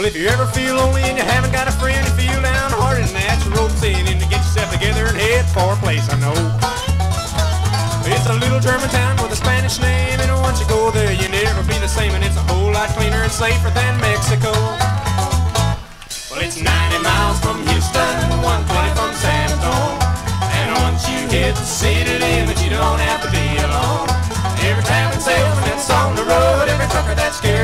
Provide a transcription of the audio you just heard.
Well, if you ever feel lonely and you haven't got a friend, you feel downhearted and that's your road saying to get yourself together and head for a place I know. It's a little German town with a Spanish name, and once you go there, you never be the same, and it's a whole lot cleaner and safer than Mexico. Well, it's 90 miles from Houston, 120 from San Antonio, and once you hit the city limit, you don't have to be alone. Every tavern salesman that's on the road, every trucker that's scared.